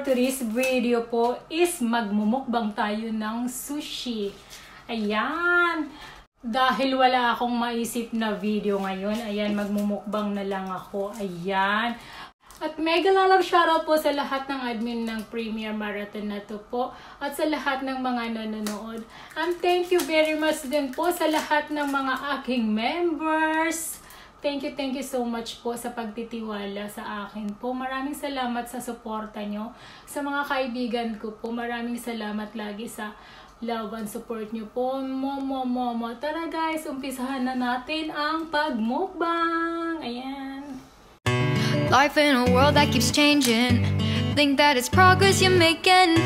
for today's video po is magmumukbang tayo ng sushi. Ayan. Dahil wala akong maisip na video ngayon, ayan, magmumukbang na lang ako. Ayan. At mega love shoutout po sa lahat ng admin ng Premier Marathon na to po at sa lahat ng mga nanonood. And thank you very much din po sa lahat ng mga aking members. Thank you, thank you so much po sa pagtitiwala sa akin po. Maraming salamat sa suporta nyo. Sa mga kaibigan ko po, maraming salamat lagi sa love and support nyo po. Momo, momo. Tara guys, umpisahan na natin ang pagmukbang. Ayan. Life in a world that keeps changing. Think that it's progress you're making.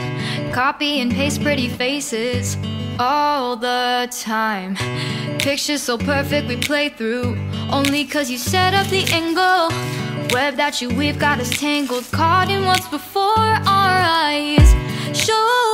Copy and paste pretty faces all the time. Pictures so perfect we play through. Only cause you set up the angle. Web that you weave got us tangled. Caught in what's before our eyes. Show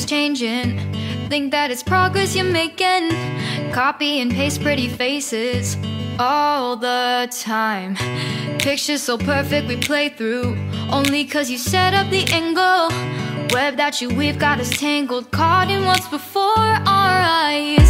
keeps changing. Think that it's progress you're making. Copy and paste pretty faces all the time. Pictures so perfect we play through. Only cause you set up the angle. Web that you we've got us tangled. Caught in what's before our eyes.